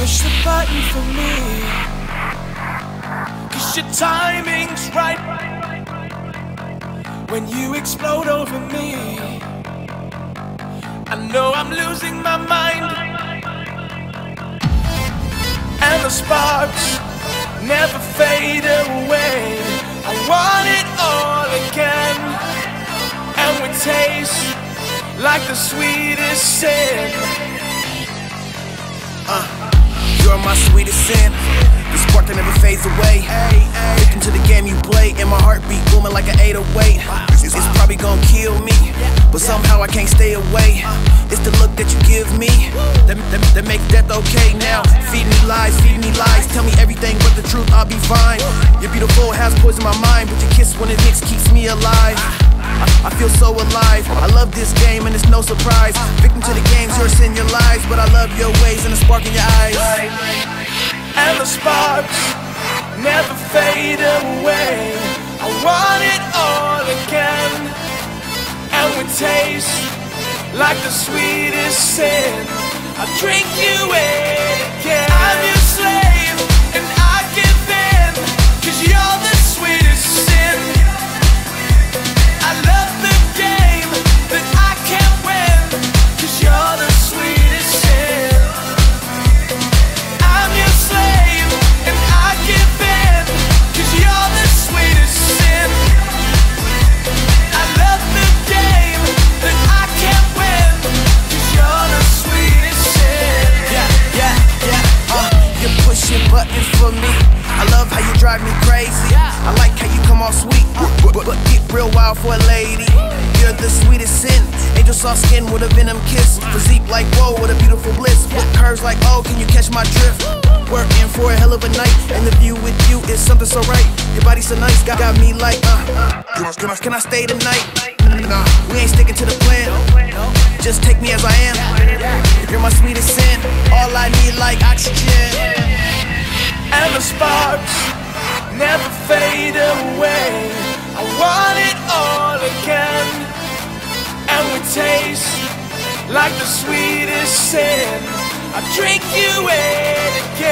Push the button for me. Cause your timing's right. When you explode over me, I know I'm losing my mind. And the sparks never fade away. I want it all again. And we taste like the sweetest sin. Uh, you're my sweetest sin. The spark that never fades away. Victim to the game you play, and my heartbeat booming like an 808. It's, it's probably gonna kill me, but somehow I can't stay away. It's the look that you give me that, that, that make death okay now. Feed me lies, feed me lies. Tell me everything but the truth, I'll be fine. You're beautiful, has poisoned my mind, but your kiss when it hits keeps me alive. I, feel so alive. I love this game and it's no surprise. Victim to the games, yours in your lives, but I love your ways and the spark in your eyes. and the sparks never fade away. I want it all again, and we taste like the sweetest sin. I drink you drive me crazy. I like how you come off sweet, but, but, but get real wild for a lady. You're the sweetest sin. Angel soft skin with a venom kiss. Physique like whoa, what a beautiful bliss. With curves like oh, can you catch my drift? Working for a hell of a night, and the view with you is something so right. Your body so nice, got, got me like uh. Can I, can I, can I stay tonight? Nah, we ain't sticking to the away. I want it all again, and we taste like the sweetest sin. I drink you in again.